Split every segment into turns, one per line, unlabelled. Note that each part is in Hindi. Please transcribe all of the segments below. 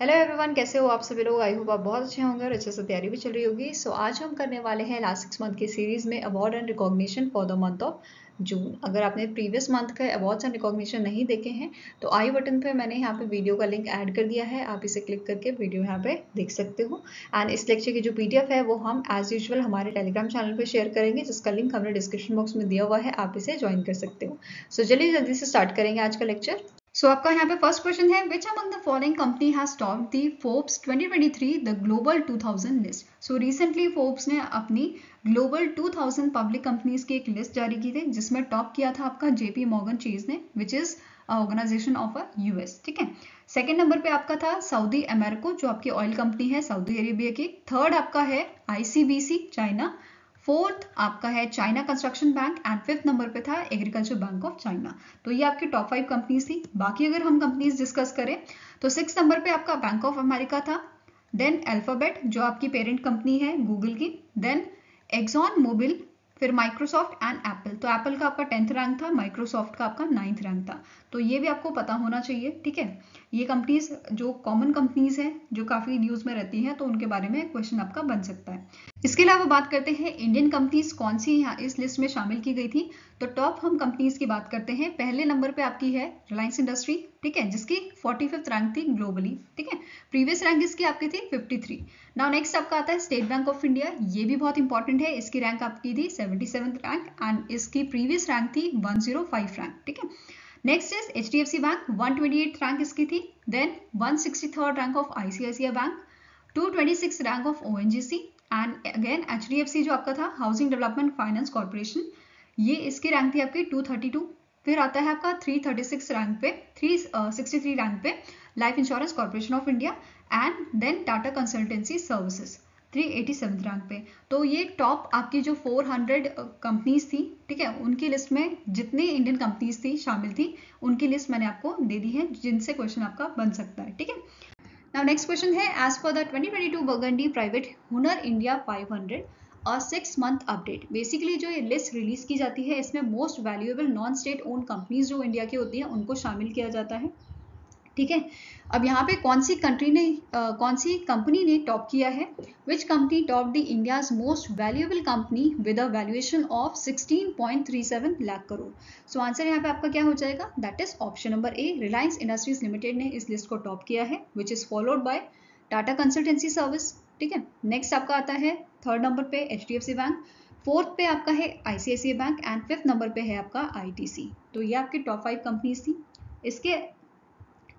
हेलो एवरीवन कैसे हो आप सभी लोग? आई होप आप बहुत अच्छे होंगे और अच्छे से तैयारी भी चल रही होगी। सो so, आज हम करने वाले हैं लास्ट सिक्स मंथ की सीरीज़ में award and recognition for the month of June अगर आपने प्रीवियस मंथ का अवार्ड्स एंड रिकॉग्निशन नहीं देखे हैं तो आई बटन पे मैंने यहाँ पे वीडियो का लिंक ऐड कर दिया है। आप इसे क्लिक करके वीडियो यहाँ पे देख सकते हो। एंड इस लेक्चर की जो पीडीएफ है वो हम एज यूजल हमारे टेलीग्राम चैनल पे शेयर करेंगे जिसका लिंक हमने डिस्क्रिप्शन बॉक्स में दिया हुआ है। आप इसे ज्वाइन कर सकते हो। सो so, चलिए जल्दी से स्टार्ट करेंगे आज का लेक्चर सो so, आपका यहाँ पे फ़र्स्ट क्वेश्चन है which among the following company has top the Forbes 2023 the global 2000 list so recently Forbes ने अपनी ग्लोबल 2000 पब्लिक कंपनीज़ की एक लिस्ट जारी की थी जिसमें टॉप किया था आपका जेपी मॉर्गन चीज़ ने which is organisation of a US ठीक है? सेकेंड नंबर पे आपका था सऊदी अमेरिको जो आपकी ऑयल कंपनी है सऊदी अरेबिया की। थर्ड आपका है आईसीबीसी चाइना फोर्थ आपका है China Construction Bank and fifth number पे था एग्रीकल्चर बैंक ऑफ़ चाइना। तो ये आपकी टॉप फाइव कंपनीज़ थी। बाकी अगर हम कंपनीज़ डिस्कस करें तो सिक्स नंबर पे आपका बैंक ऑफ़ अमेरिका था देन अल्फ़ाबेट जो आपकी पेरेंट कंपनी है गूगल की देन एक्सॉन मोबिल फिर माइक्रोसॉफ्ट एंड एप्पल तो एप्पल का आपका टेंथ रैंक था माइक्रोसॉफ्ट का आपका नाइन्थ रैंक था। तो ये भी आपको पता होना चाहिए, ठीक है? ये कंपनीज़ जो कॉमन कंपनीज़ हैं, जो काफ़ी न्यूज़ में रहती हैं तो उनके बारे में क्वेश्चन आपका बन सकता है। इसके अलावा बात करते हैं इंडियन कंपनीज़ कौन सी इस लिस्ट में शामिल की गई थी? तो टॉप हम कंपनीज़ की बात करते हैं। पहले नंबर पे आपकी है रिलायंस इंडस्ट्री ठीक है, जिसकी फोर्टी फिफ्थ रैंक थी ग्लोबली ठीक है। प्रीवियस रैंक इसकी आपकी थी फिफ्टी थ्री नाउ नेक्स्ट आपका आता है स्टेट बैंक ऑफ़ इंडिया ये भी बहुत इंपॉर्टेंट है। इसकी रैंक आपकी थी सेवेंटी रैंक एंड इसकी प्रीवियस रैंक थी वन रैंक ठीक है। Next is H D F C Bank one twenty eight rank इसकी थी then one sixty third rank of ICICI Bank two twenty six rank of O N G C and again H D F C जो आपका था हाउसिंग डेवलपमेंट फाइनेंस कॉर्पोरेशन ये इसकी रैंक थी आपकी टू थर्टी टू फिर आता है आपका थ्री थर्टी सिक्स रैंक पे थ्री सिक्सटी थ्री रैंक पे Life Insurance Corporation of India and then Tata Consultancy Services 387 rank पे। तो ये टॉप आपकी जो 400 कंपनीज़ थी, ठीक है, उनकी लिस्ट में जितनी इंडियन कंपनीज़ थी, शामिल थी, उनकी लिस्ट मैंने आपको दे दी है, जिनसे क्वेश्चन आपका बन सकता है, ठीक है। नेक्स्ट क्वेश्चन है as per the 2022 Burgundy Private हुनर इंडिया 500 और सिक्स मंथ अपडेट बेसिकली जो ये लिस्ट रिलीज़ की जाती है इसमें most valuable non state own companies जो इंडिया की होती है उनको शामिल किया जाता है। ठीक है? अब यहाँ पे कौन सी कंट्री ने uh, कौन सी कंपनी ने टॉप किया है? Which company top the India's most valuable company with a valuation of 16.37 lakh crore so answer यहाँ पे आपका क्या हो जाएगा? That is option number A Reliance Industries Limited ने इस लिस्ट को टॉप किया है which is followed by Tata Consultancy Service ठीक है? नेक्स्ट आपका आता है थर्ड नंबर पे एचडीएफसी बैंक फोर्थ पे आपका है ICICI Bank and fifth number पे है आपका आईटीसी तो ये आपकी टॉप फाइव कंपनीज़ थी। इसके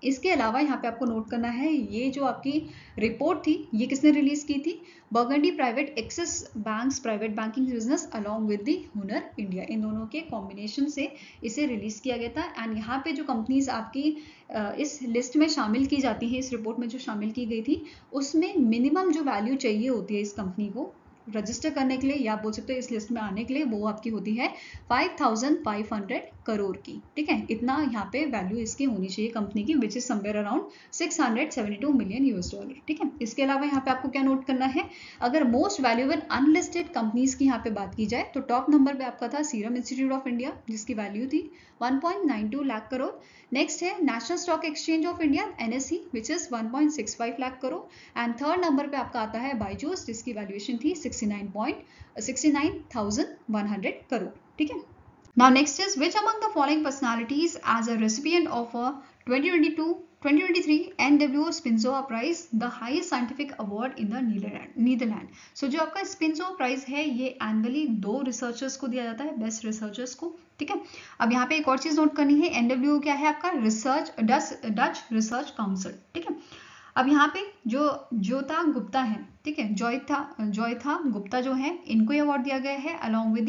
इसके अलावा यहाँ पे आपको नोट करना है, ये जो आपकी रिपोर्ट थी, ये किसने रिलीज़ की थी? Burgundy Private Axis Banks private banking business along with the हुनर इंडिया इन दोनों के कॉम्बिनेशन से इसे रिलीज़ किया गया था। एंड यहाँ पे जो कंपनीज़ आपकी इस लिस्ट में शामिल की जाती हैं, इस रिपोर्ट में जो शामिल की गई थी, उसमें मिनिमम जो वैल्यू चाहिए होती है इस कंपनी को रजिस्टर करने के लिए या बोल सकते हो इस लिस्ट में आने के लिए वो आपकी होती है 5500 करोड़ की। ठीक है? इतना यहाँ पे वैल्यू इसकी होनी चाहिए कंपनी की which is somewhere around 672 million US dollar ठीक है? इसके अलावा यहाँ पे आपको क्या नोट करना है? अगर मोस्ट वैल्यूएबल अनलिस्टेड कंपनीज़ की यहाँ पे बात की जाए तो टॉप नंबर पे आपका था सीरम इंस्टीट्यूट ऑफ़ इंडिया जिसकी वैल्यू थी 1.92 लाख करोड़। नेक्स्ट है National Stock Exchange of India NSC which is 1.65 lakh crore. And third number पे आपका आता है बाइजूस जिसकी वैल्यूएशन थी 69.69,100 करोड़ ठीक है Now next is which among the following personalities as a recipient of a 2022 2023 NWO Spinzoa Prize the highest scientific award in the Netherlands. So जो आपका Spinzoa Prize है ये एनुअली दो रिसर्चर्स को दिया जाता है बेस्ट रिसर्चर्स को ठीक है अब यहाँ पे एक और चीज़ नोट करनी है एनडब्ल्यू क्या है आपका रिसर्च डच रिसर्च काउंसिल ठीक है अब यहाँ पे जो ज्योता गुप्ता है, ठीक है? जॉयथा जॉयथा गुप्ता जो है, इनको ये अवार्ड दिया गया है अलॉन्ग विद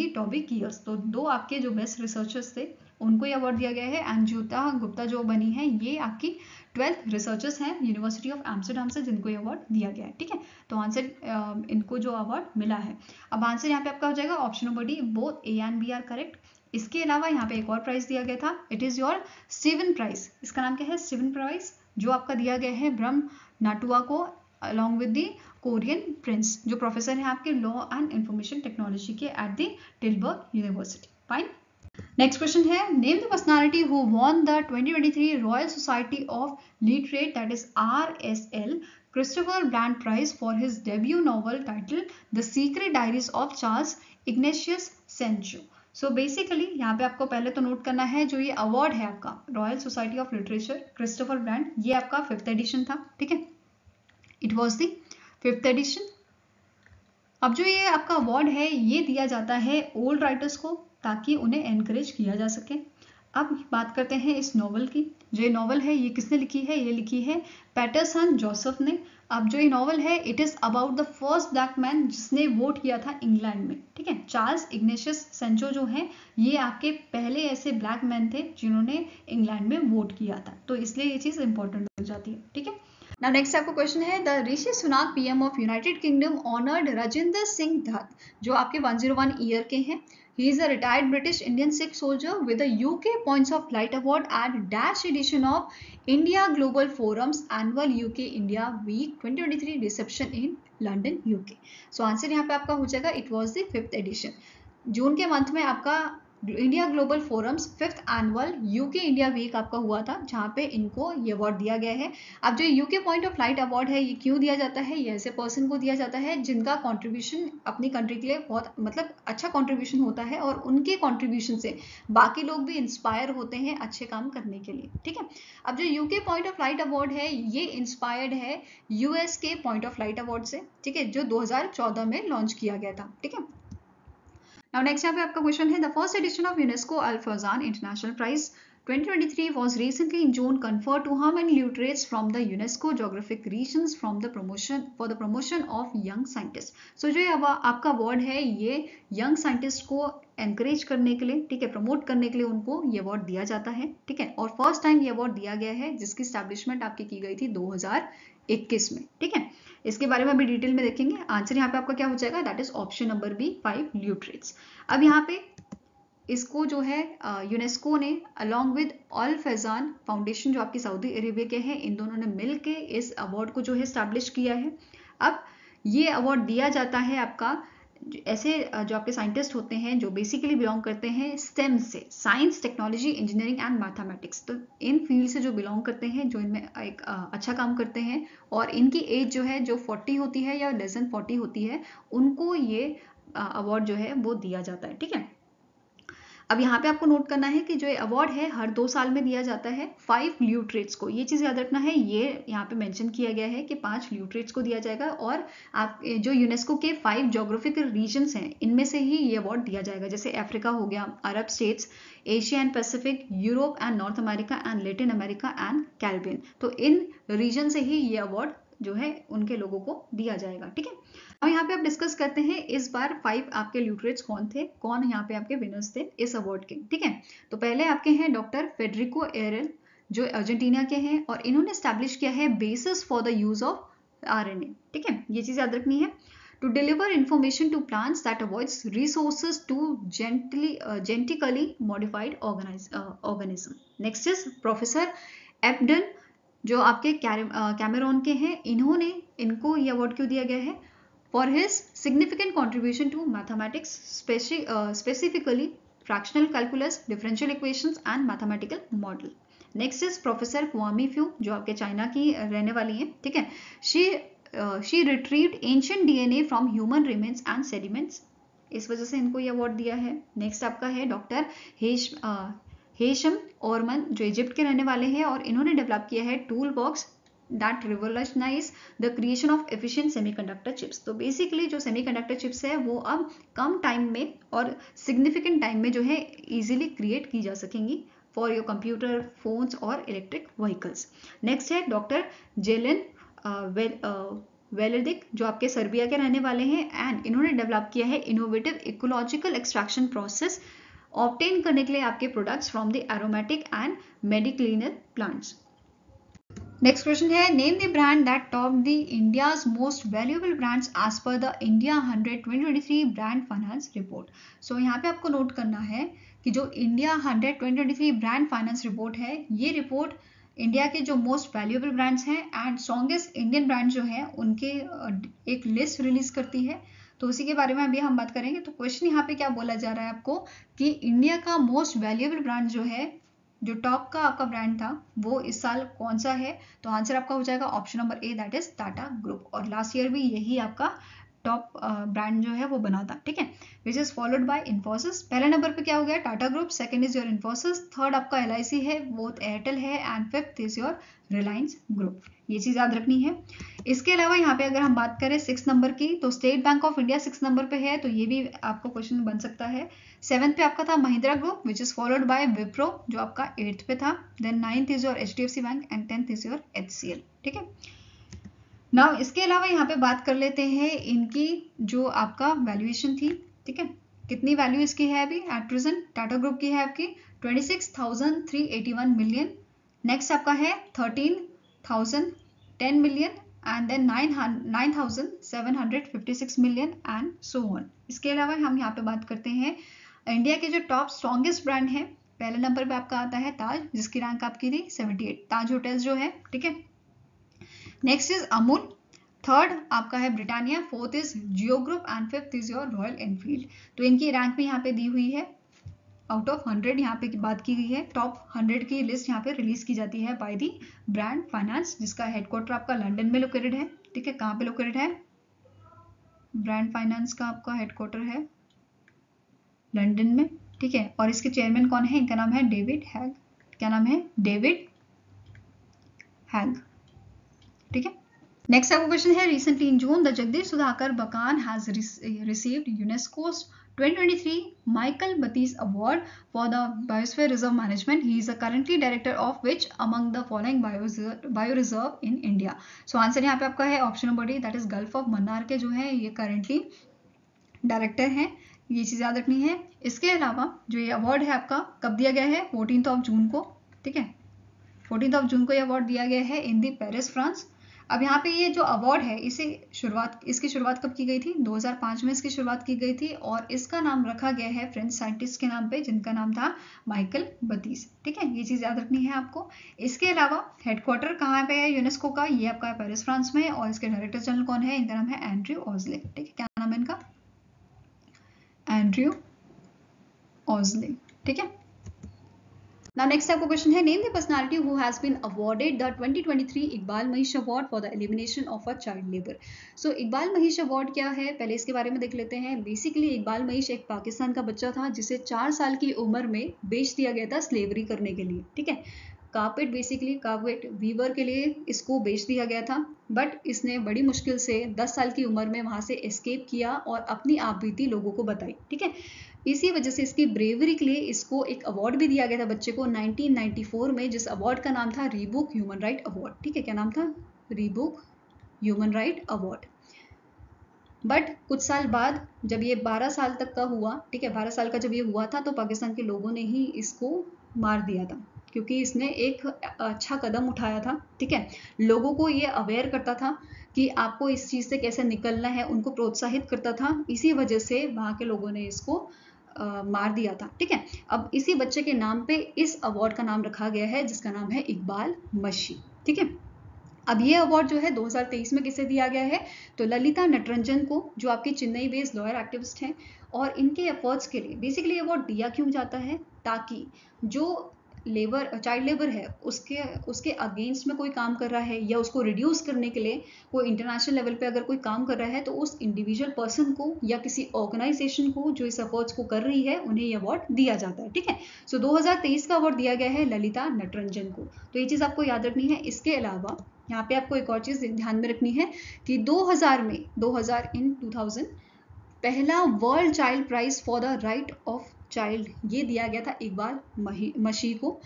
ईयर्स तो दो आपके जो बेस्ट रिसर्चर्स थे, उनको ये अवार्ड दिया गया है एंड ज्योता गुप्ता जो बनी है, ये आपकी ट्वेल्थ रिसर्चर्स हैं यूनिवर्सिटी ऑफ़ एम्स्टरडाम से जिनको ये अवार्ड दिया गया है, ठीक है? तो आंसर इनको जो अवार्ड मिला है। अब आंसर यहाँ पे आपका हो जाएगा option number D both A and B are correct इसके अलावा यहाँ पे एक और प्राइज दिया गया था it is your Steven prize इसका नाम क्या है? स्टीवन प्राइज जो आपका दिया गया है ब्रह्म नाटुआ को along with the Korean prince जो प्रोफेसर हैं आपके लॉ एंड इंफॉर्मेशन टेक्नोलॉजी के at the Tilburg University fine next question है name the personality who won the 2023 Royal Society of literate that is R S L Christopher Brand prize for his debut novel title the Secret Diaries of Charles Ignatius Sancho so basically यहाँ पे आपको पहले तो नोट करना है, जो ये अवार्ड है आपका Royal Society of Literature Christopher Brand ये आपका फिफ्थ एडिशन था, ठीक है? It was the fifth edition अब जो ये आपका अवार्ड है, ये दिया जाता है ओल्ड राइटर्स को, ताकि उन्हें एनकरेज किया जा सके। अब बात करते हैं इस नॉवल की। जो ये नॉवल है, ये किसने लिखी है? ये लिखी है पैटरसन जोसेफ ने। अब जो ये नॉवल है it is about the first black man जिसने वोट किया था इंग्लैंड में। ठीक है? चार्ल्स इग्नेशियस सेंचो जो है, ये आपके पहले ऐसे ब्लैक मैन थे जिन्होंने इंग्लैंड में वोट किया था। तो इसलिए ये चीज़ इंपॉर्टेंट हो जाती है। ठीक है? नाउ नेक्स्ट आपका क्वेश्चन है the Rishi Sunak PM of United Kingdom honoured Rajendra Singh Dutt जो आपके 101 ईयर के हैं। He is a retired British Indian Sikh soldier with a UK Points of Light Award at Dash edition of India Global Forum's annual UK India Week 2023 reception in London, UK. So answer यहाँ पे आपका हो जाएगा it was the fifth edition. जून के मंथ में आपका India Global Forums fifth annual UK India week आपका हुआ था, जहाँ पे इनको ये अवार्ड दिया गया है। अब जो UK point of light award है, ये क्यों दिया जाता है? ये ऐसे पर्सन को दिया जाता है जिनका कंट्रीब्यूशन अपनी कंट्री के लिए बहुत मतलब अच्छा कंट्रीब्यूशन होता है और उनके कंट्रीब्यूशन से बाकी लोग भी इंस्पायर होते हैं अच्छे काम करने के लिए, ठीक है? अब जो UK point of light award है, ये इंस्पायर्ड है यूएस के पॉइंट ऑफ़ लाइट अवार्ड से, ठीक है? जो दो हज़ार चौदह में लॉन्च किया गया था, ठीक है? Now, next यहाँ पे आपका क्वेश्चन है the first edition of UNESCO Al Fozan International prize 2023 was recently in June conferred to how many laureates from the UNESCO geographic regions from the promotion, for the promotion of young scientists. So, जो अब आपका अवार्ड है, ये यंग साइंटिस्ट को एनकरेज करने के लिए, ठीक है प्रमोट करने के लिए उनको ये अवार्ड दिया जाता है, ठीक है और फ़र्स्ट टाइम ये अवार्ड दिया गया है, जिसकी स्टैब्लिशमेंट आपकी की गई थी 2021 में, ठीक है? इसके बारे में अभी डिटेल में देखेंगे। आंसर यहाँ पे आपका क्या हो जाएगा? That is option number B five laureates अब यहाँ पे इसको जो है यूनेस्को ने along with Al Fozan Foundation जो आपकी सऊदी अरेबिया के हैं, इन दोनों ने मिल इस अवार्ड को जो है स्टैब्लिश किया है। अब ये अवार्ड दिया जाता है आपका ऐसे जो आपके साइंटिस्ट होते हैं, जो बेसिकली बिलोंग करते हैं स्टेम से science technology engineering and mathematics तो इन फ़ील्ड से जो बिलोंग करते हैं, जो इनमें एक अच्छा काम करते हैं और इनकी एज जो है, जो 40 होती है या लेस देन 40 होती है, उनको ये अवार्ड जो है वो दिया जाता है, ठीक है? अब यहाँ पे आपको नोट करना है कि जो अवार्ड है, हर दो साल में दिया जाता है फाइव ल्यूट्रेट्स को। ये चीज़ याद रखना है, ये यहाँ पे मेंशन किया गया है कि पाँच ल्यूट्रेट्स को दिया जाएगा और आप जो यूनेस्को के फाइव जोग्राफिकल रीजन्स हैं, इनमें से ही ये अवार्ड दिया जाएगा। जैसे अफ्रीका हो गया Arab States Asia and Pacific Europe and North America and Latin America and Caribbean तो इन रीजन से ही ये अवार्ड जो है, उनके लोगों को दिया जाएगा, ठीक है? अब यहाँ पे आप डिस्कस करते हैं इस बार फाइव आपके ल्यूटरेट्स कौन थे? कौन यहाँ पे आपके विनर्स थे इस अवार्ड के? ठीक है? तो पहले आपके हैं डॉक्टर फेडरिको एरल जो अर्जेंटीना के हैं और इन्होंने स्टैब्लिश किया है basis for the use of RNA ठीक है? ये चीज़ याद रखनी है। To deliver information to plants that avoids resources to gently uh, genetically modified organize, uh, organism. Next is Professor Ebden जो आपके कैमेरोन के हैं। इन्होंने इनको ये अवार्ड क्यों दिया गया है? For his significant contribution to mathematics specifically fractional calculus differential equations and mathematical model next is professor Qiaomei Fu जो आपके चाइना की रहने वाली हैं, ठीक है? She she retrieved ancient DNA from human remains and sediments इस वजह से इनको ये अवार्ड दिया है। नेक्स्ट आपका है डॉक्टर हेश हेशम ओरमन जो इजिप्ट के रहने वाले हैं और इन्होंने डेवलप किया है tool box that revolutionise the creation of efficient semiconductor chips so basically जो सेमीकंडक्टर चिप्स है, वो अब कम टाइम में और सिग्निफिकेंट टाइम में जो है इजीली क्रिएट की जा सकेंगी फॉर योर कंप्यूटर फोन्स और इलेक्ट्रिक व्हीकल्स नेक्स्ट है डॉक्टर जेलिन वेलरदिक जो आपके सर्बिया के रहने वाले हैं एंड इन्होंने डेवलप किया है innovative ecological extraction process obtain करने के लिए आपके products from the aromatic and medicinal plants next question है name the brand that top the India's most valuable brands as per the India 100 2023 Brand Finance report so यहाँ पे आपको नोट करना है कि जो इंडिया 100 2023 ब्रांड फाइनेंस रिपोर्ट है, ये रिपोर्ट इंडिया के जो मोस्ट वैल्यूएबल ब्रांड्स हैं एंड स्ट्रॉन्गेस्ट इंडियन ब्रांड जो है, उनके एक लिस्ट रिलीज़ करती है। तो उसी के बारे में अभी हम बात करेंगे। तो क्वेश्चन यहाँ पे क्या बोला जा रहा है आपको कि इंडिया का मोस्ट वैल्यूएबल ब्रांड जो है जो टॉप का आपका ब्रांड था, वो इस साल कौन सा है? तो आंसर आपका हो जाएगा option number A that is Tata group और लास्ट ईयर भी यही आपका टॉप ब्रांड जो है वो बना था, ठीक है? Which is followed by Infosys पहले नंबर पे क्या हो गया? Tata group second is your Infosys third आपका LIC है वो एयरटेल है and fifth is your Reliance group ये चीज़ याद रखनी है। इसके अलावा यहाँ पे अगर हम बात करें सिक्स नंबर की तो State Bank of India six number पे है तो ये भी आपको क्वेश्चन बन सकता है। सेवन्थ पे आपका था Mahindra group which is followed by Wipro, जो आपका एट्थ पे था. Then ninth is your H D F C Bank and tenth is your H C L ठीक है? नाउ इसके अलावा यहाँ पे बात कर लेते हैं इनकी जो आपका वैल्यूएशन थी. ठीक है? कितनी वैल्यू इसकी है अभी? एट प्रेजेंट टाटा ग्रुप की है आपकी twenty six thousand three eighty one million next आपका है thirteen thousand ten million and then nine nine thousand seven hundred fifty six million and so on इसके अलावा हम यहाँ पे बात करते हैं इंडिया के जो टॉप स्ट्रॉन्गेस्ट ब्रांड है, पहले नंबर पे आपका आता है ताज जिसकी रैंक आपकी थी 78 ताज होटल्स जो है, ठीक है? नेक्स्ट इज़ अमूल थर्ड आपका है Britannia fourth is Jio group and fifth is your Royal Enfield तो इनकी रैंक भी यहाँ पे दी हुई है। आउट ऑफ़ हंड्रेड यहाँ पे की बात की गई है। टॉप हंड्रेड की लिस्ट यहाँ पे रिलीज़ की जाती है बाय दी ब्रांड फाइनेंस जिसका हेडक्वार्टर आपका लंडन में लोकेटेड है। ठीक है? कहाँ पे लोकेटेड है? ब्रांड फाइनेंस का आपका हेडक्वार्टर है। लंदन में, ठीक है? और इसके चेयरमैन कौन है? इनका नाम है डेविड हैग। क्या नाम है? David Haig. ठीक है? नेक्स्ट आपका क्वेश्चन है recently in June the Jagdish Sudhakar Bakan has received UNESCO's 2023 Michael Batiste Award for the Biosphere Reserve Management. He is a currently director of which among the following bioreserve in India. So answer यहाँ पे आपका है option number D that is Gulf of Mannar के जो है, ये करंटली डायरेक्टर हैं। ये चीज़ याद रखनी है। इसके अलावा जो ये अवार्ड है आपका, कब दिया गया है? फोर्टीन ऑफ़ जून को, ठीक है? फोर्टीन ऑफ़ जून को ये अवार्ड दिया गया है इन दी पेरिस फ्रांस अब यहाँ पे ये जो अवार्ड है, इसे शुरुआत, इसकी शुरुआत कब की गई थी? 2005 में इसकी शुरुआत की गई थी और इसका नाम रखा गया है फ्रेंच साइंटिस्ट के नाम पे, जिनका नाम था माइकल बतीस ठीक है? ये चीज़ याद रखनी है आपको। इसके अलावा हेडक्वार्टर कहाँ पे है यूनेस्को का? ये आपका पेरिस फ्रांस में और इसके डायरेक्टर जनरल कौन है? इनका नाम है एंड्रयू ओजले ठीक है? क्या नाम है इनका? एंड्रयू ऑजले ठीक है? Now आपका क्वेश्चन है name the personality who has been awarded the 2023 Iqbal Masih award for the elimination of a child labour so Iqbal Masih award क्या है? पहले इसके बारे में देख लेते हैं। बेसिकली इकबाल महेश एक पाकिस्तान का बच्चा था, जिसे चार साल की उम्र में बेच दिया गया था स्लेवरी करने के लिए, ठीक है? कार्पेट बेसिकली कार्पेट वीवर के लिए इसको बेच दिया गया था बट इसने बड़ी मुश्किल से 10 साल की उम्र में वहाँ से एस्केप किया और अपनी आप बीती लोगों को बताई, ठीक है? इसी वजह से इसकी ब्रेवरी के लिए इसको एक अवार्ड भी दिया गया था बच्चे को 1994 में, जिस अवार्ड का नाम था रीबुक ह्यूमन राइट अवार्ड ठीक है? क्या नाम था? Reebok human right award but कुछ साल बाद जब ये 12 साल तक का हुआ, ठीक है? 12 साल का जब ये हुआ था तो पाकिस्तान के लोगों ने ही इसको मार दिया था। क्योंकि इसने एक अच्छा कदम उठाया था ठीक है? लोगों को ये अवेयर करता था कि आपको इस चीज़ से कैसे निकलना है उनको प्रोत्साहित करता था इसी वजह से वहाँ के लोगों ने इसको आ, मार दिया था ठीक है? अब इसी बच्चे के नाम पे इस अवार्ड का नाम रखा गया है जिसका नाम है इकबाल मशी ठीक है? अब ये अवार्ड जो है 2023 में किसे दिया गया है? तो ललिता नटरंजन को जो आपकी चेन्नई बेस्ड लॉयर एक्टिविस्ट हैं और इनके एफर्ट्स के लिए बेसिकली अवार्ड दिया क्यों जाता है? ताकि जो लेबर चाइल्ड लेबर है उसके उसके अगेंस्ट में कोई काम कर रहा है या उसको रिड्यूस करने के लिए कोई इंटरनेशनल लेवल पे अगर कोई काम कर रहा है तो उस इंडिविजुअल पर्सन को या किसी ऑर्गेनाइजेशन को जो इस अफर्ट्स को कर रही है उन्हें ये अवार्ड दिया जाता है ठीक है? सो so, 2023 का अवार्ड दिया गया है ललिता नटरंजन को। तो ये चीज़ आपको याद रखनी है। इसके अलावा यहाँ पे आपको एक और चीज़ ध्यान में रखनी है कि 2000 में 2000 इन 2000 पहला world child prize for the right of child ये दिया गया था इकबाल मशी को।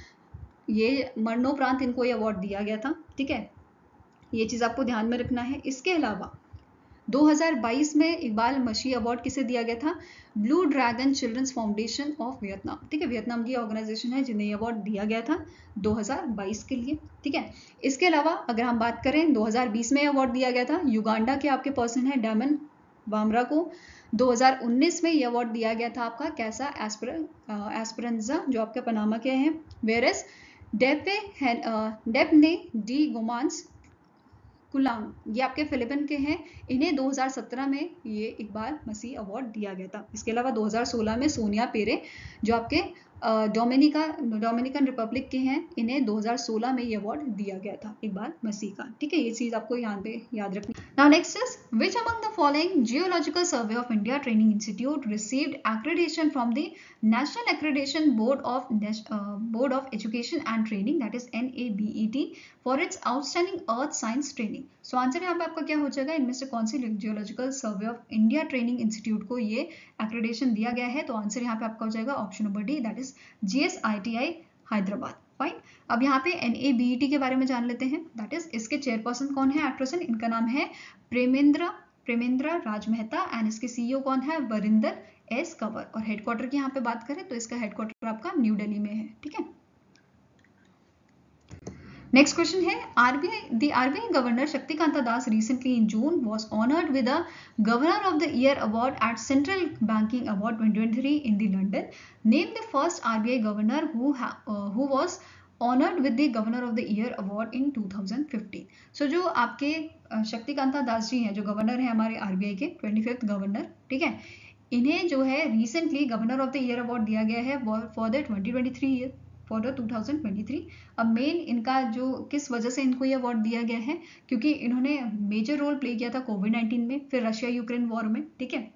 ये मरणोपरांत इनको ये अवार्ड दिया गया था, ठीक है? ये चीज़ आपको ध्यान में रखना है। इसके अलावा 2022 में इकबाल मशी अवार्ड किसे दिया गया था? Blue dragon children's foundation of Vietnam ठीक है? वियतनाम की ऑर्गेनाइजेशन है जिन्हें अवार्ड दिया गया था 2022 के लिए, ठीक है? इसके अलावा, अगर हम बात करें 2020 में अवार्ड दिया गया था। युगांडा के आपके पर्सन है डैमन वामरा को। 2019 में ये अवार्ड दिया गया था आपका, कैसा एस्पर एस्परेंजा जो आपके पनामा के हैं वेरस डेपे डेप ने डी गोमांस कुलांग ये आपके फिलिपिन के हैं, इन्हें 2017 में ये इकबाल मसीह अवार्ड दिया गया था। इसके अलावा 2016 में सोनिया पेरे, जो आपके डोमिनिका, डोमिनिकन रिपब्लिक के हैं। इन्हें 2016 में ये अवार्ड दिया गया था, इकबाल मसीह का। ठीक है, ये चीज़ आपको यहाँ पे याद रखनी now next is which among the following geological survey of India training institute received accreditation from the national accreditation board of board of education and training that is N A B E T for its outstanding earth science training so answer यहाँ पे आपका क्या हो जाएगा? इनमें से कौन सी geological survey of India training institute को ये एक्रेडिटेशन दिया गया है तो आंसर यहाँ पे आपका हो जाएगा option number D that is GSITI Hyderabad fine अब यहाँ पे एन के बारे में जान लेते हैं. दैट इज़ इसके चेयरपर्सन कौन है? एक्ट्रेसन इनका नाम है प्रेमेंद्र प्रेमेंद्र राज मेहता एंड इसके सीईओ कौन है? Varinder S cover. और हेडक्वार्टर की यहाँ पे बात करें तो इसका हेडक्वार्टर आपका न्यू दिल्ली में है. ठीक है? नेक्स्ट क्वेश्चन है RBI the RBI governor Shaktikanta Das recently in June was honoured with a governor of the year award at central banking award 2023 in the London name the first RBI governor who who was honoured with the governor of the year award in 2015 so जो आपके शक्तिकांता दास जी हैं, जो गवर्नर हैं हमारे आरबीआई के 25th गवर्नर ठीक है? इन्हें जो है recently governor of the year award दिया गया है for the 2023 year for the 2023 अब मेन इनका जो किस वजह से इनको ये अवार्ड दिया गया है, क्योंकि इन्होंने मेजर रोल प्ले किया था कोविड 19 में, फिर रशिया यूक्रेन वॉर में, ठीक है?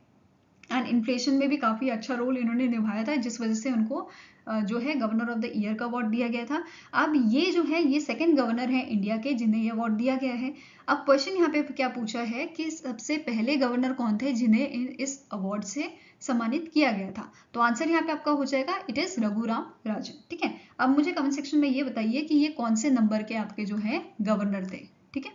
एंड इन्फ्लेशन में भी काफ़ी अच्छा रोल इन्होंने निभाया था, जिस वजह से उनको जो है गवर्नर ऑफ़ द ईयर का अवार्ड दिया गया था। अब ये जो है, ये सेकंड गवर्नर है इंडिया के, जिन्हें ये अवार्ड दिया गया है। अब क्वेश्चन यहाँ पे क्या पूछा है कि सबसे पहले गवर्नर कौन थे जिन्हें इस अवार्ड से सम्मानित किया गया था। तो आंसर यहाँ पे आपका हो जाएगा इट इज़ रघुराम राजन ठीक है? अब मुझे कमेंट सेक्शन में ये बताइए कि ये कौन से नंबर के आपके जो है गवर्नर थे? ठीक है?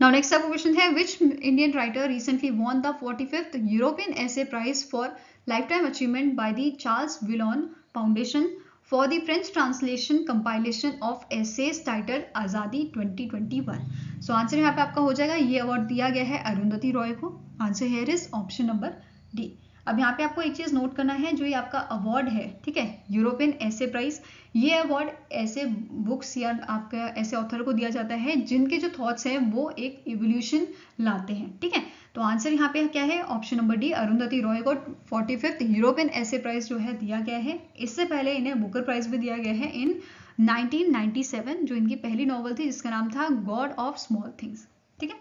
नाउ नेक्स्ट आपका क्वेश्चन है which Indian writer recently won the forty fifth European essay prize for lifetime achievement by the Charles Veillon foundation for the French translation compilation of essays titled Azadi 2021. So answer यहाँ पे आपका हो जाएगा। ये अवार्ड दिया गया है अरुंधति रॉय को। Answer here is option number D अब यहाँ पे आपको एक चीज़ नोट करना है, जो ये आपका अवार्ड है, ठीक है? यूरोपियन ऐसे प्राइज ये अवार्ड ऐसे बुक्स या आपका ऐसे ऑथर को दिया जाता है, जिनके जो थॉट्स हैं, वो एक इवोल्यूशन लाते हैं, ठीक है? तो आंसर यहाँ पे क्या है? Option number D Arundhati Roy को forty fifth European essay prize जो है दिया गया है। इससे पहले इन्हें बुकर प्राइज भी दिया गया है इन 1997 जो इनकी पहली नॉवल थी, जिसका नाम था गॉड ऑफ़ स्मॉल थिंग्स ठीक है?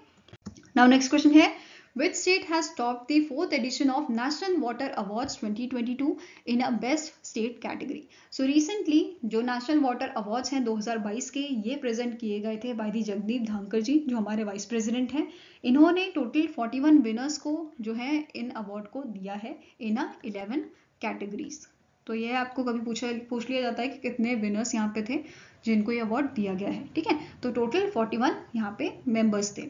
नाउ नेक्स्ट क्वेश्चन है Which state has topped the fourth edition of National Water Awards 2022 in a Best State category? So recently जो National Water Awards हैं 2022 के ये प्रेजेंट किए गए थे बाई दी जगदीप धांकर जी जो हमारे वाइस प्रेसिडेंट हैं इन्होंने टोटल 41 विनर्स को जो है इन अवार्ड को दिया है इन अ 11 कैटेगरीज तो ये आपको कभी पूछा, पूछ लिया जाता है कि कितने विनर्स यहाँ पे थे जिनको ये अवार्ड दिया गया है, ठीक है? तो टोटल 41 यहाँ पे मेंबर्स थे।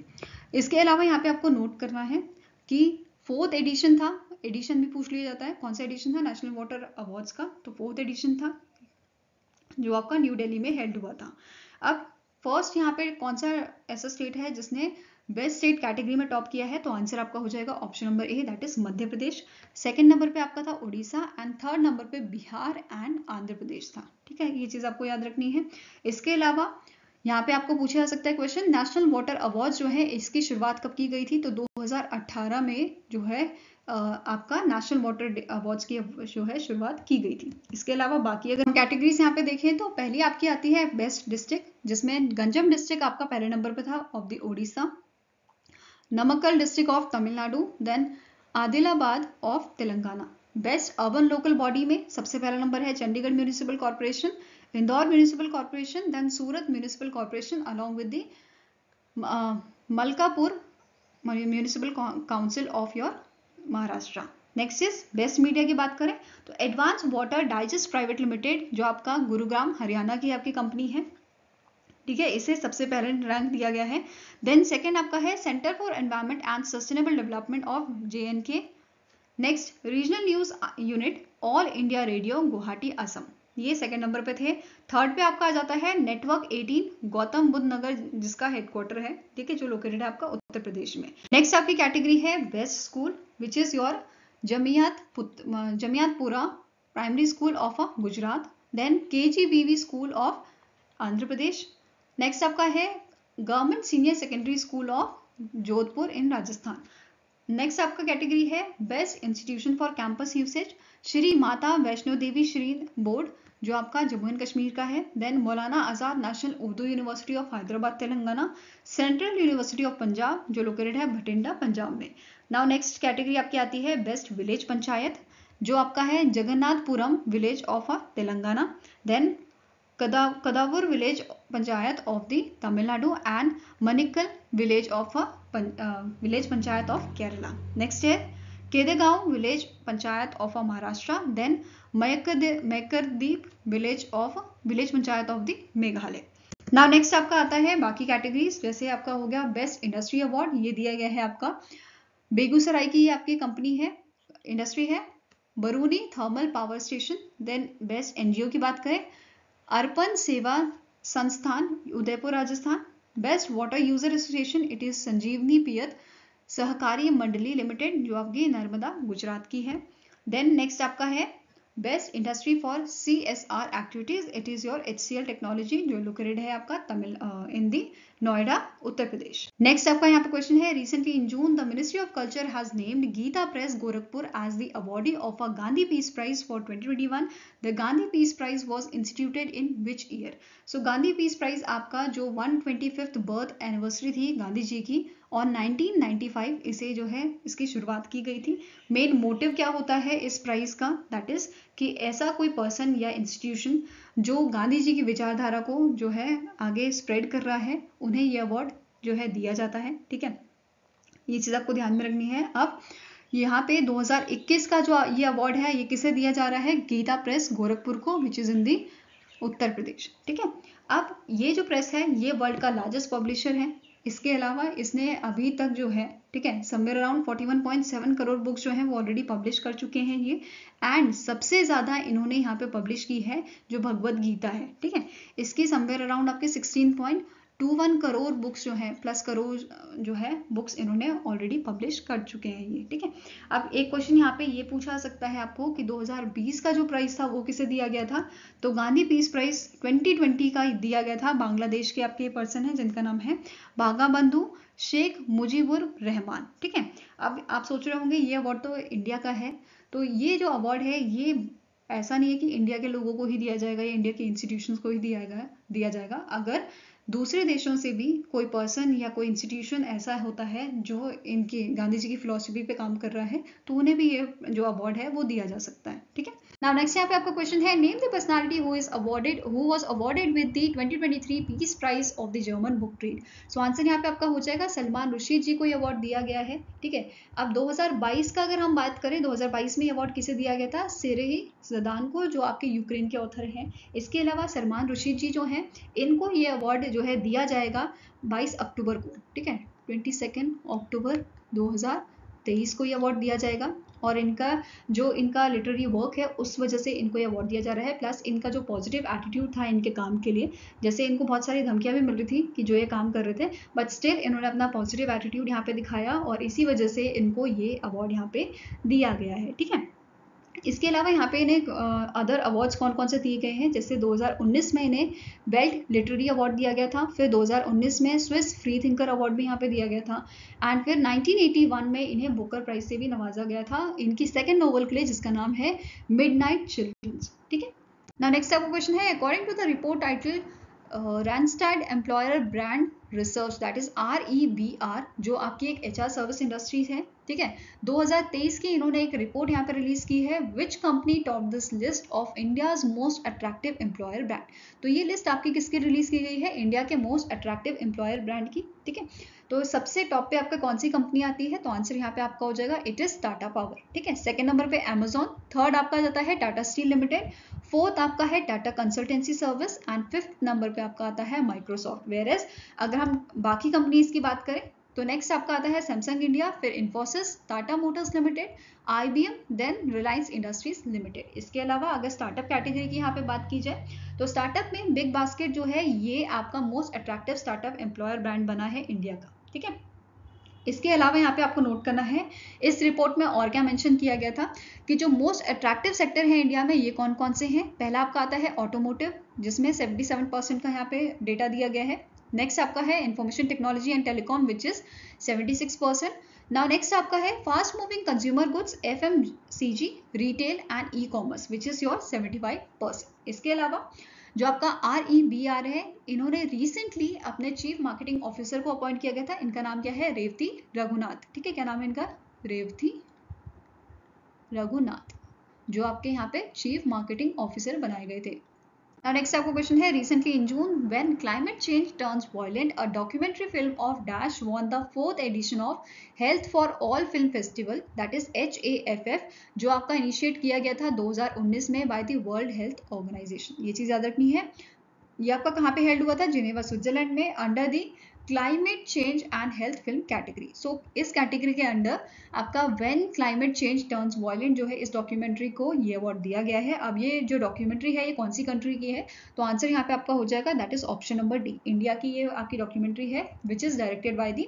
इसके अलावा यहाँ पे आपको नोट करना है कि फोर्थ एडिशन था एडिशन भी पूछ लिया जाता है। कौन सा एडिशन था? नेशनल वाटर अवार्ड्स का तो फोर्थ एडिशन था, जो आपका न्यू दिल्ली में हेल्ड हुआ था। अब फ़र्स्ट यहाँ पे कौन सा ऐसा स्टेट है जिसने बेस्ट स्टेट कैटेगरी में टॉप किया है तो आंसर आपका हो जाएगा option number A that is Madhya Pradesh. Second number पे आपका था उड़ीसा एंड थर्ड नंबर पे बिहार एंड आंध्र प्रदेश था। ठीक है, ये चीज़ आपको याद रखनी है। इसके अलावा, यहाँ पे आपको पूछा जा सकता है क्वेश्चन नेशनल वाटर अवार्ड जो है, इसकी शुरुआत कब की गई थी? तो 2018 में जो है आपका नेशनल वाटर अवार्ड्स की जो है, शुरुआत की गई थी। इसके अलावा बाकी अगर कैटेगरीज यहाँ पे देखें तो पहली आपकी आती है बेस्ट डिस्ट्रिक्ट जिसमें गंजम डिस्ट्रिक्ट आपका पहले नंबर पे था of the Odisha Namakkal district of Tamil Nadu then Adilabad of Telangana best urban local body में सबसे पहला नंबर है Chandigarh municipal corporation Indore municipal corporation then Surat municipal corporation along with the Malkapur municipal council of your Maharashtra next is best media की बात करें तो advance water digest private limited जो आपका गुरुग्राम हरियाणा की आपकी कंपनी है ठीक है, इसे सबसे पहले रैंक दिया गया है। देन सेकेंड आपका है centre for environment and sustainable development of J N K next regional news unit all India radio Guwahati Assam ये सेकंड नंबर पे थे। थर्ड पे आपका आ जाता है नेटवर्क 18 गौतम बुद्ध नगर जिसका हेडक्वार्टर है। ठीक है, जो लोकेटेड है आपका उत्तर प्रदेश में। नेक्स्ट आपकी कैटेगरी है best school which is your Jamiyat Jamiyatpura primary school of Gujarat then K school of Andhra Pradesh next आपका है government senior secondary school of Jodhpur in Rajasthan next आपका कैटेगरी है best institution for campus usage Shri Mata Vaishno Devi Shri board जो आपका जम्मू एंड कश्मीर का है. Then Maulana Azad national Urdu university of Hyderabad Telangana central university of Punjab जो लोकेटेड है भटिंडा पंजाब में. नाउ नेक्स्ट कैटेगरी आपकी आती है बेस्ट विलेज पंचायत जो आपका है Jagannathpuram village of Telangana then Kada, Kadavur village panchayat of the Tamil Nadu and Manikal village of village panchayat of Kerala next है Kedegaon village panchayat of Maharashtra then Maikardeep village of village panchayat of the Meghalaya now next आपका आता है बाकी कैटेगरीज जैसे आपका हो गया बेस्ट इंडस्ट्री अवार्ड ये दिया गया है आपका। बेगूसराय की ये आपकी कंपनी है इंडस्ट्री है Barauni thermal power station then best NGO की बात करें Arpan Seva Sansthan Udaipur Rajasthan best water user association it is Sanjivani Piyat Sahakari Mandali limited जो आपकी नर्मदा, गुजरात की है। देन नेक्स्ट आपका है best industry for C S R activities it is your H C L technology जो लोकेटेड है आपका, Tamil in the Noida, Uttar Pradesh. Next आपका यहाँ पे क्वेश्चन है। Recently in June the ministry of culture has named Gita Press Gorakhpur as the awardee of a Gandhi peace prize for 2021 the Gandhi peace prize was instituted in which year so Gandhi peace prize आपका जो वन बर्थ एनिवर्सरी थी गांधी जी की और 1995 इसे जो है, इसकी शुरुआत की गई थी। मेन मोटिव क्या होता है इस प्राइज का? दैट इज़ कि ऐसा कोई पर्सन या इंस्टीट्यूशन जो गांधी जी की विचारधारा को जो है आगे स्प्रेड कर रहा है, उन्हें ये अवार्ड जो है दिया जाता है, ठीक है? ये चीज़ आपको ध्यान में रखनी है। अब यहाँ पे 2021 का जो ये अवार्ड है, ये किसे दिया जा रहा है? गीता प्रेस गोरखपुर को विच इज़ इन दी उत्तर प्रदेश, ठीक है? अब ये जो प्रेस है, ये वर्ल्ड का लार्जेस्ट पब्लिशर है। इसके अलावा इसने अभी तक जो है, ठीक है समवेयर अराउंड 41.7 करोड़ बुक्स जो हैं वो ऑलरेडी पब्लिश कर चुके हैं ये एंड सबसे ज़्यादा इन्होंने यहाँ पे पब्लिश की है जो भगवत गीता है, ठीक है इसकी समवेयर अराउंड आपके 16. टू वन करोड़ बुक्स जो है प्लस करोड़ जो है बुक्स इन्होंने ऑलरेडी पब्लिश कर चुके हैं ये, ठीक है? अब एक क्वेश्चन यहाँ पे ये पूछा सकता है आपको कि 2020 का जो प्राइस था, वो किसे दिया गया था? तो गांधी पीस प्राइस 2020 का दिया गया था, बांग्लादेश के आपके पर्सन है, जिनका नाम है बागा बंधु शेख मुजीबुर रहमान, ठीक है? अब आप सोच रहे होंगे, ये अवार्ड तो इंडिया का है तो ये जो अवार्ड है, ये ऐसा नहीं है कि इंडिया के लोगों को ही दिया जाएगा या इंडिया के इंस्टीट्यूशन को ही दिया जाएगा दिया जाएगा। अगर दूसरे देशों से भी कोई पर्सन या कोई इंस्टीट्यूशन ऐसा होता है जो इनकी गांधी जी की फिलोसफी पे काम कर रहा है तो उन्हें भी ये जो अवार्ड है वो दिया जा सकता है, ठीक है? नाउ नेक्स्ट यहाँ पे आपका क्वेश्चन है name the personality who is awarded who was awarded with the 2023 peace prize of the German book trade so answer यहाँ पे आपका हो जाएगा, सलमान रुशीद जी को ये अवार्ड दिया गया है, ठीक है? अब 2022 का अगर हम बात करें 2022 में अवार्ड किसे दिया गया था? सिरही जदान को, जो आपके यूक्रेन के ऑथर हैं। इसके अलावा सलमान रुशीद जी जो हैं, इनको ये अवार्ड जो है दिया जाएगा बाईस अक्टूबर को, ठीक है? ट्वेंटी अक्टूबर दो हज़ार तेईस को ये अवार्ड दिया जाएगा। और इनका जो इनका लिटरेरी वर्क है, उस वजह से इनको ये अवार्ड दिया जा रहा है। प्लस इनका जो पॉजिटिव एटीट्यूड था इनके काम के लिए, जैसे इनको बहुत सारी धमकियाँ भी मिल रही थी कि जो ये काम कर रहे थे बट स्टिल इन्होंने अपना पॉजिटिव एटीट्यूड यहाँ पर दिखाया और इसी वजह से इनको ये अवार्ड यहाँ पर दिया गया है, ठीक है? इसके अलावा यहाँ पे इन्हें अदर अवार्ड्स कौन कौन से दिए गए हैं? जैसे 2019 में इन्हें बेल्ट लिटरेरी अवार्ड दिया गया था, फिर 2019 में स्विस फ्री थिंकर अवार्ड भी यहाँ पे दिया गया था एंड फिर 1981 में इन्हें बुकर प्राइज से भी नवाजा गया था, इनकी सेकेंड नोवल के लिए जिसका नाम है मिड नाइट चिल्ड्रंस ठीक है? ना नेक्स्ट आपका क्वेश्चन है according to the report title Randstad employer brand research that is R E B R जो आपकी एक एच आर सर्विस इंडस्ट्री है, ठीक है? 2023 की इन्होंने एक रिपोर्ट यहाँ पे रिलीज़ की है which company top this list of India's most attractive employer brand तो ये लिस्ट आपकी किसकी रिलीज़ की गई है? इंडिया के मोस्ट अट्रैक्टिव एम्प्लॉयर ब्रांड की, ठीक है? तो सबसे टॉप पे आपका कौन सी कंपनी आती है? तो आंसर यहाँ पे आपका हो जाएगा इट इज़ टाटा पावर ठीक है? सेकंड नंबर पे अमेजोन थर्ड आपका जाता है टाटा स्टील लिमिटेड फोर्थ आपका है Tata consultancy service and fifth number पे आपका आता है माइक्रोसॉफ्ट वेयर अगर हम बाकी कंपनीज़ की बात करें तो नेक्स्ट आपका आता है सैमसंग इंडिया फिर Infosys Tata motors limited IBM then Reliance industries limited इसके अलावा अगर स्टार्टअप कैटेगरी की यहाँ पे बात की जाए तो स्टार्टअप में बिग बास्केट जो है, ये आपका most attractive startup employer brand बना है इंडिया का, ठीक है? इसके अलावा यहाँ पे आपको नोट करना है, इस रिपोर्ट में और क्या मेंशन किया गया था, कि जो मोस्ट अट्रैक्टिव सेक्टर है इंडिया में, ये कौन कौन से हैं? पहला आपका आता है ऑटोमोटिव जिसमें 77 परसेंट का यहाँ पे डेटा दिया गया है। नेक्स्ट आपका है information technology and telecom which is 76 percent now next आपका है fast moving consumer goods F M C G retail and e commerce which is your 75 percent इसके अलावा जो आपका आर ई बी आर है, इन्होंने रिसेंटली अपने चीफ मार्केटिंग ऑफिसर को अपॉइंट किया गया था। इनका नाम क्या है? रेवती रघुनाथ। ठीक है, क्या नाम है इनका? रेवती रघुनाथ, जो आपके यहाँ पे चीफ मार्केटिंग ऑफिसर बनाए गए थे। Now next आपको क्वेश्चन है recently in June when climate change turns violent a documentary film of Dash won the fourth edition of Health for All Film Festival that is HAFF जो आपका इनिशिएट किया गया था 2019 में by the World Health Organization ये चीज़ याद रखनी है ये आपका कहाँ पे हेल्ड हुआ था जिनेवा स्विट्जरलैंड में under the climate change and health film category so इस कैटेगरी के अंडर आपका when climate change turns violent जो है, इस डॉक्यूमेंट्री को ये अवार्ड दिया गया है। अब ये जो डॉक्यूमेंट्री है, ये कौन सी कंट्री की है? तो आंसर यहाँ पे आपका हो जाएगा that is option number D India की ये आपकी डॉक्यूमेंट्री है which is directed by the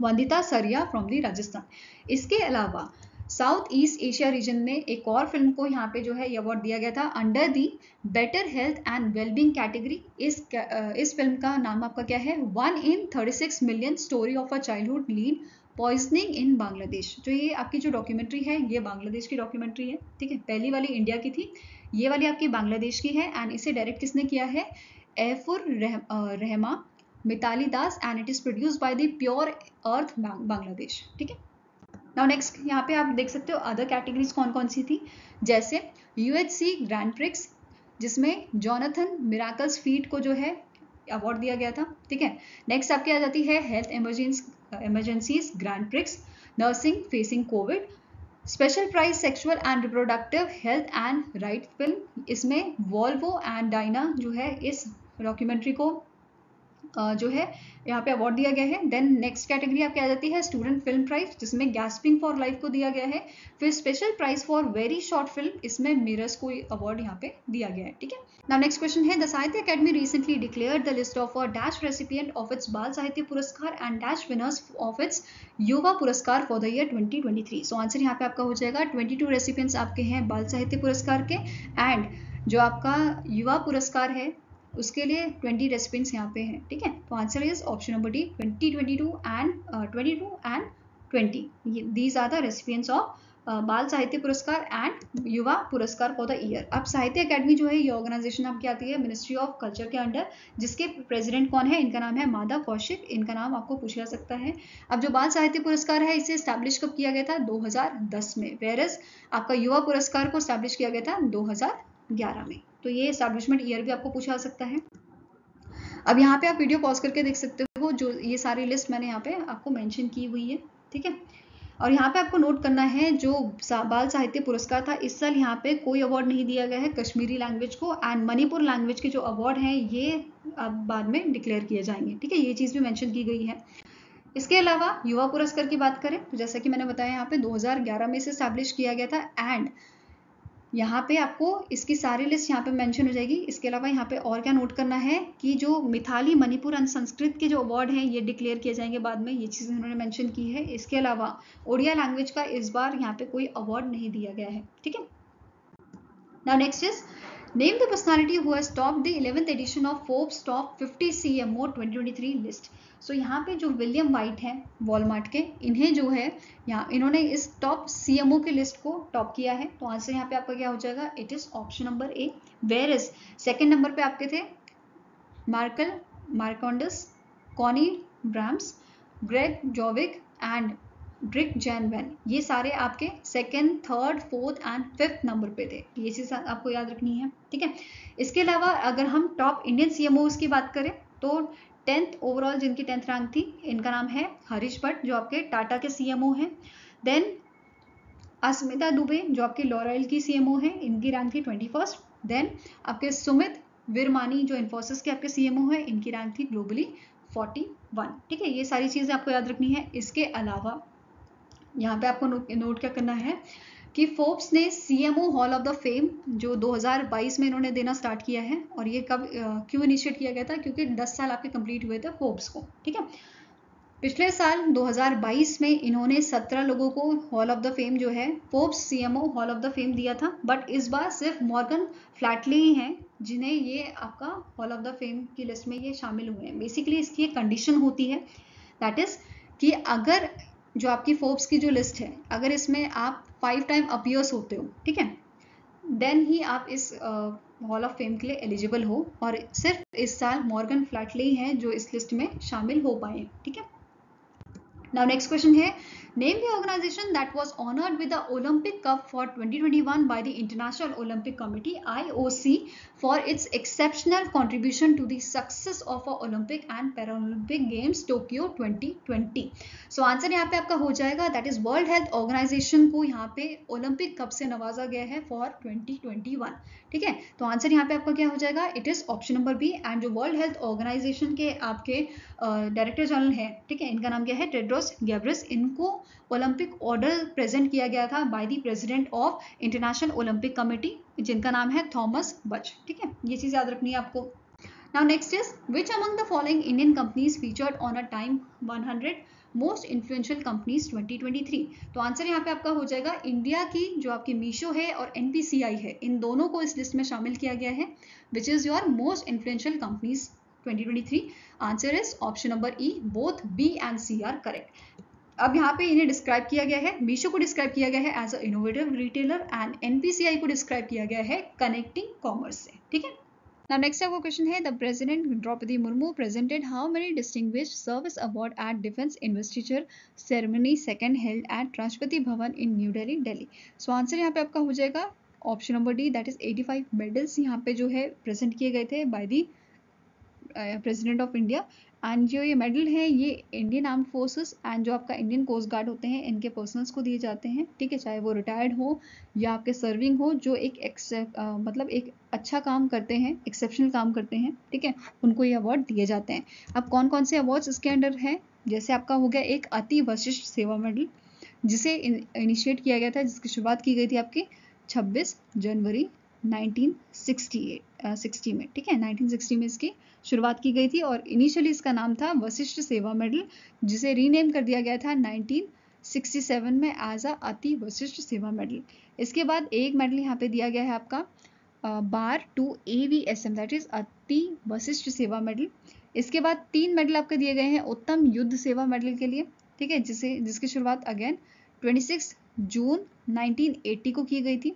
Vandita Saria from the Rajasthan इसके अलावा साउथ ईस्ट एशिया रीजन में एक और फ़िल्म को यहाँ पे जो है ये अवार्ड दिया गया था under the better health and wellbeing category इस इस फ़िल्म का नाम आपका क्या है? One in thirty six million story of a childhood lead poisoning in Bangladesh जो ये आपकी जो डॉक्यूमेंट्री है ये बांग्लादेश की डॉक्यूमेंट्री है ठीक है? पहली वाली इंडिया की थी ये वाली आपकी बांग्लादेश की है एंड इसे डायरेक्ट किसने किया है? एफुर रह, Rahma Mitali Das and it is produce by the pure earth Bangladesh ठीक है? नाउ नेक्स्ट यहाँ पे आप देख सकते हो अदर कैटेगरीज कौन कौन सी थी? जैसे यूएचसी ग्रैंड प्रिक्स जिसमें जॉनथन मिराकल्स फीट को जो है अवार्ड दिया गया था, ठीक है? नेक्स्ट आपकी आ जाती है health emergence emergencies grand prix nursing facing COVID special prize sexual and reproductive health and right film इसमें वॉल्वो एंड डाइना जो है इस डॉक्यूमेंट्री को जो है, यहाँ पे अवार्ड दिया गया है। देन नेक्स्ट कैटेगरी आपकी आ जाती है स्टूडेंट फ़िल्म प्राइज जिसमें गैस्पिंग फॉर लाइफ को दिया गया है। फिर special prize for very short film इसमें मिरर्स को अवार्ड यहाँ पे दिया गया है, ठीक है? नाउ नेक्स्ट क्वेश्चन है the Sahitya Akademi recently declare the list of a dash recipient of its Bal Sahitya Puraskar and dash winners of its Yuva Puraskar for the year 2023 so answer यहाँ पे आपका हो जाएगा। 22 रेसिपिएंट्स आपके हैं बाल साहित्य पुरस्कार के एंड जो आपका युवा पुरस्कार है उसके लिए 20 रेसिपेंट्स यहाँ पे हैं, ठीक है? तो answer is option number D 2022 and 22 and 20 these are the recipients of Bal Sahitya Puraskar and युवा पुरस्कार फॉर द ईयर अब साहित्य अकेडमी जो है, ये ऑर्गेनाइजेशन आपकी आती है? मिनिस्ट्री ऑफ़ कल्चर के अंडर जिसके प्रेसिडेंट कौन है? इनका नाम है माधव कौशिक। इनका नाम आपको पूछा जा सकता है। अब जो बाल साहित्य पुरस्कार है, इसे स्टैब्लिश कब किया गया था? 2010 में। वेरस आपका युवा पुरस्कार को स्टैब्लिश किया गया था 2011 में। तो ये स्टैब्लिशमेंट ईयर भी आपको पूछा जा सकता है। अब यहाँ पे आप वीडियो पॉज करके देख सकते हो जो ये सारी लिस्ट मैंने यहाँ पे आपको मेंशन की हुई है, ठीक है? और यहाँ पे आपको नोट करना है जो बाल साहित्य पुरस्कार था, इस साल यहाँ पे कोई अवार्ड नहीं दिया गया है कश्मीरी लैंग्वेज को एंड मणिपुर लैंग्वेज के जो अवार्ड हैं, ये अब बाद में डिक्लेयर किए जाएँगे, ठीक है? ये चीज़ भी मैंशन की गई है। इसके अलावा युवा पुरस्कार की बात करें तो जैसा कि मैंने बताया यहाँ पे 2011 में इसे स्टैब्लिश किया गया था एंड यहाँ पे आपको इसकी सारी लिस्ट यहाँ पे मेंशन हो जाएगी। इसके अलावा यहाँ पे और क्या नोट करना है कि जो मिथाली मणिपुर एंड संस्कृत के जो अवार्ड हैं, ये डिक्लेयर किए जाएँगे बाद में। ये चीज़ उन्होंने मेंशन की है। इसके अलावा ओडिया लैंग्वेज का इस बार यहाँ पे कोई अवार्ड नहीं दिया गया है। ठीक है? Now next is name the personality who has top the 11th edition of Forbes top 50 CMO 2023 list so so, यहाँ पे जो विलियम वाइट हैं वॉलमार्ट के इन्हें जो है यहाँ इन्होंने इस टॉप सीएमओ के लिस्ट को टॉप किया है। तो आंसर यहाँ पे आपका क्या हो जाएगा? It is option number A where is second number पे आपके थे Markle Marcondes Conny Braams Greg Joswiak and Dirk Jan van ये सारे आपके second third fourth and fifth number पे थे। ये चीज़ आपको याद रखनी है, ठीक है? इसके अलावा अगर हम टॉप इंडियन सीएमओ की बात करें तो टेंथ ओवरऑल जिनकी टेंथ रैंक थी, इनका नाम है हरीश भट्ट, जो आपके टाटा के सीएमओ हैं। देन अस्मिता दुबे, जो आपके लॉरल की सीएमओ है, इनकी रैंक थी ट्वेंटी फ़र्स्ट देन आपके सुमित विरमानी, जो इन्फोसिस के आपके सीएमओ है, इनकी रैंक थी ग्लोबली फोर्टी वन ठीक है, ये सारी चीज़ें आपको याद रखनी है। इसके अलावा यहाँ पे आपको नोट क्या करना है कि फोर्ब्स ने CMO hall of the fame जो 2022 में इन्होंने देना स्टार्ट किया है और ये कब क्यों इनिशिएट किया गया था? क्योंकि 10 साल आपके कंप्लीट हुए थे फोर्ब्स को, ठीक है? पिछले साल 2022 में इन्होंने 17 लोगों को हॉल ऑफ़ द फेम जो है Forbes CMO hall of the fame दिया था। बट इस बार सिर्फ़ मॉर्गन फ्लैटली ही हैं, जिन्हें ये आपका हॉल ऑफ़ द फेम की लिस्ट में ये शामिल हुए हैं। बेसिकली इसकी एक कंडीशन होती है दैट इज़ कि अगर जो आपकी फोर्ब्स की जो लिस्ट है, अगर इसमें आप फाइव टाइम अपियर्स होते हो, ठीक है? देन ही आप इस हॉल ऑफ़ फेम के लिए एलिजिबल हो और सिर्फ़ इस साल मॉर्गन फ्लैटले ही है जो इस लिस्ट में शामिल हो पाए, ठीक है? नाउ नेक्स्ट क्वेश्चन है name the organisation that was honoured with Olympic cup for 2021 by the International Olympic Committee I IOC for its exceptional contribution to the success of our Olympic and Paralympic Games, Tokyo 2020. So answer यहाँ पे आपका हो जाएगा। That is World Health Organization को यहाँ पे ओलंपिक कप से नवाजा गया है? For 2021. ठीक है? तो आंसर यहाँ पे आपका क्या हो जाएगा? It is option number B and जो वर्ल्ड हेल्थ ऑर्गेनाइजेशन के आपके डायरेक्टर जनरल है, ठीक है? इनका नाम क्या है? टेड्रोस गैब्रिस इनको ओलंपिक ऑर्डर प्रेजेंट किया गया था by the president of International Olympic Committee जिनका नाम है थॉमस बच। ठीक है? ये चीज़ याद रखनी है आपको। Now next is, which among the following Indian companies featured on a Time 100 most influential companies 2023 तो आंसर यहाँ पे आपका हो जाएगा इंडिया की जो आपकी मीशो है और एनपीसीआई है, इन दोनों को इस लिस्ट में शामिल किया गया है which is your most influential companies 2023 answer is option number E both B and C are correct अब यहाँ पे इन्हें डिस्क्राइब किया गया है मीशो को डिस्क्राइब किया गया है as a innovative retailer and NPCI को डिस्क्राइब किया गया है कनेक्टिंग कॉमर्स से, ठीक है? नाउ नेक्स्ट आपको क्वेश्चन है the president Draupadi Murmu presented how many distinguished service award at defence investiture ceremony second held at Rashtrapati Bhavan in New Delhi Delhi so answer यहाँ पे आपका हो जाएगा option number D that is 85 five medals यहाँ पे जो है प्रेजेंट किए गए थे by the president of India and जो ये मेडल है ये इंडियन आर्म फोर्सेस एंड जो आपका इंडियन कोस्ट गार्ड होते हैं इनके पर्सनल्स को दिए जाते हैं ठीक है? चाहे वो रिटायर्ड हो या आपके सर्विंग हो जो एक आ, मतलब एक अच्छा काम करते हैं एक्सेप्शनल काम करते हैं ठीक है? उनको ये अवार्ड दिए जाते हैं। अब कौन कौन से अवार्ड्स इसके अंडर हैं? जैसे आपका हो गया एक अति वशिष्ठ सेवा मेडल जिसे इनिशिएट किया गया था जिसकी शुरुआत की गई थी आपकी 26 जनवरी 1968 60 में, ठीक है? 1960 में इसकी शुरुआत की गई थी और इनिशियली इसका नाम था वशिष्ठ सेवा मेडल, जिसे रीनेम कर दिया गया था 1967 में एज अ अति वशिष्ठ सेवा मेडल। इसके बाद एक मेडल यहाँ पे दिया गया है आपका bar to A V S M that is Ati Vishisht Seva medal. इसके बाद तीन मेडल आपके दिए गए हैं उत्तम युद्ध सेवा मेडल के लिए, ठीक है? जिसे, जिसकी शुरुआत अगेन 26 जून 1980 को की गई थी।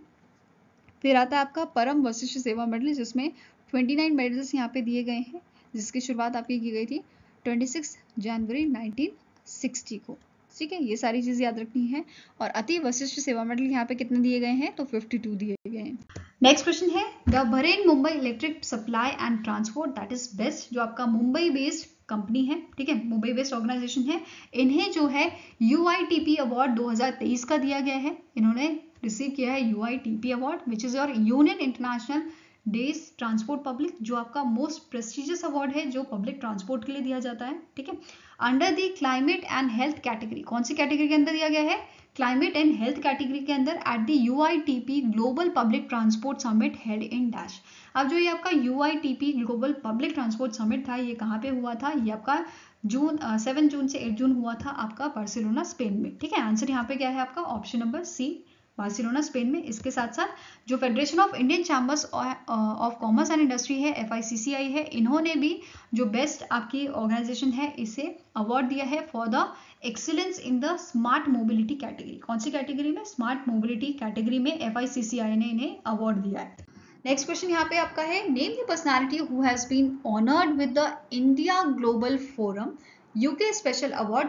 फिर आता है आपका परम वशिष्ठ सेवा मेडल, जिसमें 29 मेडल्स यहाँ पे दिए गए हैं, जिसकी शुरुआत आपकी की गई थी 26 जनवरी 1960 को। ठीक है, ये सारी चीज़ याद रखनी है और अति वशिष्ठ सेवा मेडल यहाँ पे कितने दिए गए हैं तो 52 दिए गए हैं। नेक्स्ट क्वेश्चन है, the Brihanmumbai electric supply and transport that is BEST जो आपका मुंबई बेस्ड कंपनी है, ठीक है मुंबई बेस्ड ऑर्गेनाइजेशन है, इन्हें जो है UITP अवार्ड 2023 का दिया गया है, इन्होंने रिसीव किया है U award which is your Union International des Transport Public जो आपका मोस्ट प्रेस्टिजियस अवार्ड है, जो पब्लिक ट्रांसपोर्ट के लिए दिया जाता है, ठीक है? Under the climate and health category कौन सी कैटेगरी के अंदर दिया गया है? क्लाइमेट एंड हेल्थ कैटेगरी के अंदर at the U global public transport summit held in dash अब जो ये आपका U global public transport summit था, ये कहाँ पे हुआ था? ये आपका जून सेवन जून से एट जून हुआ था आपका बार्सिलोना, स्पेन में, ठीक है? आंसर यहाँ पे क्या है आपका? Option number C Barcelona, Spain में। इसके साथ साथ जो Federation of Indian Chambers of Commerce and Industry है एफआईसीसीआई है, इन्होंने भी जो बेस्ट आपकी ऑर्गेनाइजेशन है, इसे अवार्ड दिया है for the excellence in the smart mobility category कौन सी कैटेगरी में? स्मार्ट मोबिलिटी कैटेगरी में एफ़ ने इन्हें अवार्ड दिया है। नेक्स्ट क्वेश्चन यहाँ पे आपका है। Name the personality who has been honoured with the India Global Forum UK special award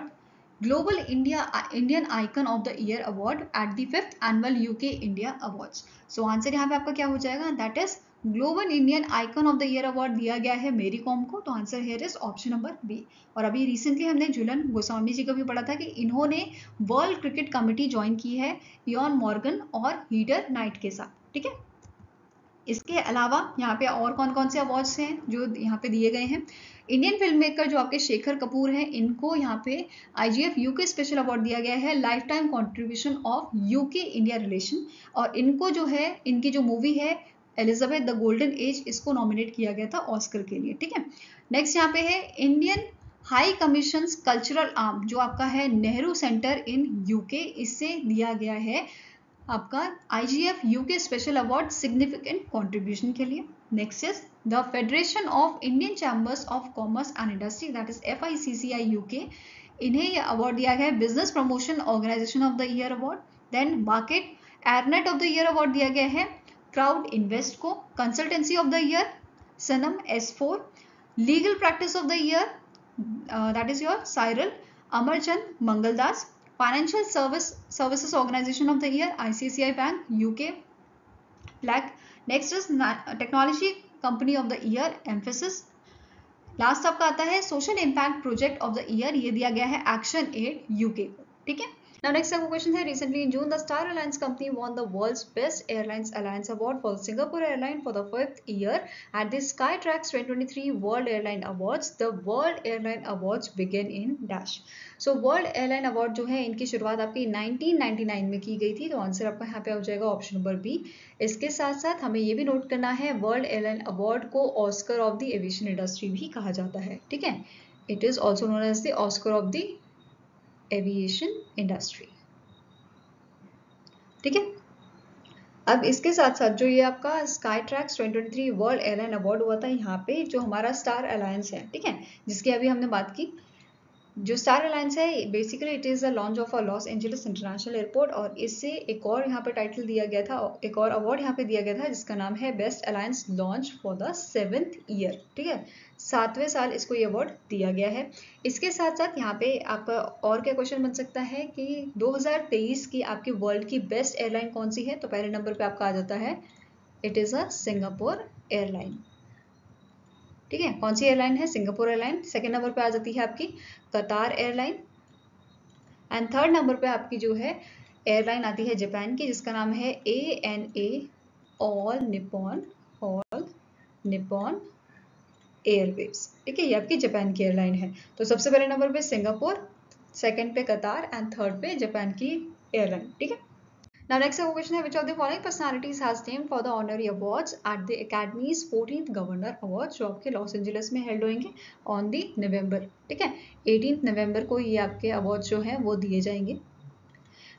Global India Indian Icon of the Year Award at the fifth annual UK India Awards. So answer यहाँ पे आपका क्या हो जाएगा? That is Global Indian Icon of the Year award दिया गया है मेरी कॉम को तो answer here is option number B और अभी रिसेंटली हमने जुलन गोस्वामी जी का भी पढ़ा था कि इन्होंने वर्ल्ड क्रिकेट कमेटी ज्वाइन की है यॉन मॉर्गन और हीडर नाइट के साथ, ठीक है? इसके अलावा यहाँ पे और कौन कौन से अवार्ड्स हैं जो यहाँ पे दिए गए हैं? इंडियन फ़िल्म मेकर जो आपके शेखर कपूर हैं, इनको यहाँ पे I G IGF UK special award दिया गया है lifetime contribution of UK India relation और इनको जो है, इनकी जो मूवी है एलिजाबेथ द गोल्डन एज इसको नॉमिनेट किया गया था ऑस्कर के लिए, ठीक है? नेक्स्ट यहाँ पे है Indian High Commission cultural arm जो आपका है नेहरू सेंटर इन यूके इससे दिया गया है आपका IGF UK special award significant contribution के लिए. Next is chambers of commerce and industry that is F I C C I UK इन्हें यह अवार्ड दिया गया है। Business promotion organisation of the year award then market Airnet of the year award दिया गया है। क्राउड इन्वेस्ट को consultancy of the year Sanam S four legal practice of the year that is your Cyril Amarchand Mangaldas financial service services organisation of the year ICICI bank UK black next is technology company of the year Mphasis last आपका आता है social impact project of the year ये दिया गया है एक्शन एड यूके को, ठीक है? Now next up question है recently in June the Star Alliance company won the world's best airlines alliance award for Singapore airline for the fifth year at the Skytrax 2023 World Airline Awards. The World Airline Awards begin in dash. So World Airline Award जो है इनकी शुरुआत आपकी 1999 में की गई थी तो आंसर आपका यहाँ पे हो जाएगा ऑप्शन नंबर बी इसके साथ साथ हमें ये भी नोट करना है वर्ल्ड एयरलाइन अवार्ड को Oscar of the aviation industry भी कहा जाता है ठीक है it is also known as the Oscar of the aviation industry ठीक है? अब इसके साथ साथ जो ये आपका Skytrax 2023 world airline award हुआ था यहाँ पे, जो हमारा स्टार अलायंस है, ठीक है? जिसकी अभी हमने बात की जो स्टार अलायंस है basically it is the launch of a Los Angeles international airport और इससे एक और यहाँ पर टाइटल दिया गया था, एक और अवार्ड यहाँ पे दिया गया था, जिसका नाम है best alliance launch for the seventh year ठीक है? सातवें साल इसको ये अवार्ड दिया गया है। इसके साथ साथ यहाँ पे आपका और क्या क्वेश्चन बन सकता है कि 2023 की आपकी वर्ल्ड की बेस्ट एयरलाइन कौन सी है? तो पहले नंबर पर आपका आ जाता है it is a Singapore airline ठीक है? कौन सी एयरलाइन है? सिंगापुर एयरलाइन सेकेंड नंबर पर आ जाती है आपकी कतार एयरलाइन एंड थर्ड नंबर पर आपकी जो है एयरलाइन आती है जापान की, जिसका नाम है A N A All Nippon All Nippon Airways ठीक है? ये आपकी जापान की एयरलाइन है। तो सबसे पहले नंबर पे सिंगापुर सेकंड पे कतार एंड थर्ड पे जापान की एयरलाइन ठीक है? Now, next question है which of the following personalities has named for the honorary awards at the Academy's 14th Governor Awards, जो आपके लॉस एंजलिस में हेल्ड होंगे ऑन दी नवंबर ठीक है? 18th नवंबर को ये आपके अवार्ड जो हैं, वो दिए जाएँगे।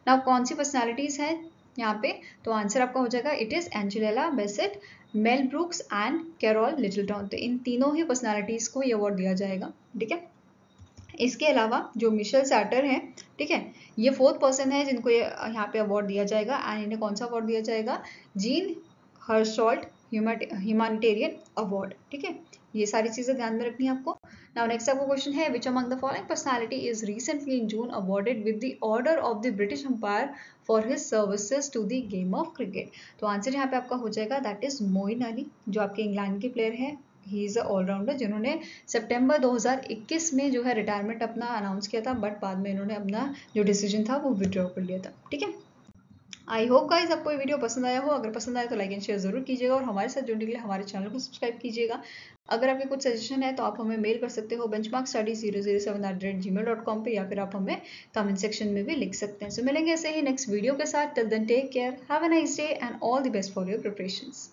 ना कौन सी पर्सनालिटीज हैं यहाँ पे? तो आंसर आपका हो जाएगा it is Angela Bassett Mel Brooks and Carole Littleton तो इन तीनों ही पर्सनालिटीज को ये अवार्ड दिया जाएगा, ठीक है? इसके अलावा जो मिशेल सैटर हैं, ठीक है, ये फोर्थ पर्सन है जिनको ये, यहाँ पे अवार्ड दिया जाएगा एंड इन्हें कौन सा अवार्ड दिया जाएगा? जीन हर्शॉल्ट ह्यूमैनिटेरियन अवार्ड ठीक है, ये सारी चीज़ें ध्यान में रखनी है आपको। नाउ नेक्स्ट आपको क्वेश्चन है which among the following personality is recently in June awarded with the Order of the British Empire for his services to the game of cricket तो आंसर यहाँ पे आपका हो जाएगा दैट इज़ मोइन अली जो आपके इंग्लैंड के प्लेयर हैं। ही इज़ अ ऑलराउंडर जिन्होंने सितंबर 2021 में जो है रिटायरमेंट अपना अनाउंस किया था बट बाद में इन्होंने अपना जो डिसीज़न था वो विड्रॉ कर लिया था। ठीक है? आई होप गाइस आपको ये वीडियो पसंद आया हो। अगर पसंद आया तो लाइक एंड शेयर ज़रूर कीजिएगा और हमारे साथ जुड़ने के लिए हमारे चैनल को सब्सक्राइब कीजिएगा। अगर आपके कुछ सजेशन है तो आप हमें मेल कर सकते हो benchmark study zero zero seven at rate Gmail dot com पर या फिर आप हमें कमेंट सेक्शन में भी लिख सकते हैं। सो so, मिलेंगे ऐसे ही नेक्स्ट वीडियो के साथ। Till then take care have a nice day and all the best for your preparations